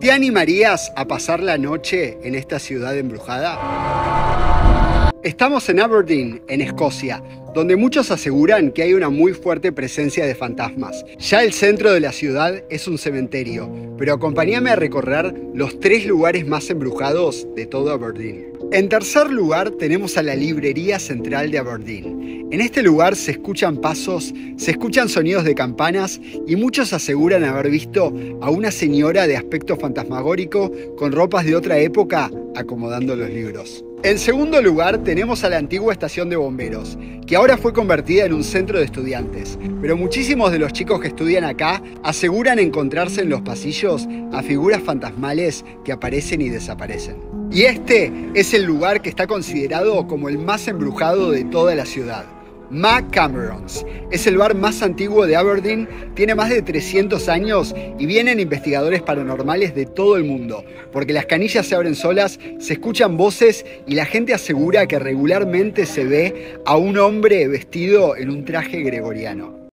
¿Te animarías a pasar la noche en esta ciudad embrujada? Estamos en Aberdeen, en Escocia, donde muchos aseguran que hay una muy fuerte presencia de fantasmas. Ya el centro de la ciudad es un cementerio, pero acompáñame a recorrer los tres lugares más embrujados de todo Aberdeen. En tercer lugar tenemos a la Librería Central de Aberdeen. En este lugar se escuchan pasos, se escuchan sonidos de campanas y muchos aseguran haber visto a una señora de aspecto fantasmagórico con ropas de otra época acomodando los libros. En segundo lugar tenemos a la antigua estación de bomberos, que ahora fue convertida en un centro de estudiantes, pero muchísimos de los chicos que estudian acá aseguran encontrarse en los pasillos a figuras fantasmales que aparecen y desaparecen. Y este es el lugar que está considerado como el más embrujado de toda la ciudad. Camerons. Es el bar más antiguo de Aberdeen, tiene más de 300 años y vienen investigadores paranormales de todo el mundo, porque las canillas se abren solas, se escuchan voces y la gente asegura que regularmente se ve a un hombre vestido en un traje gregoriano.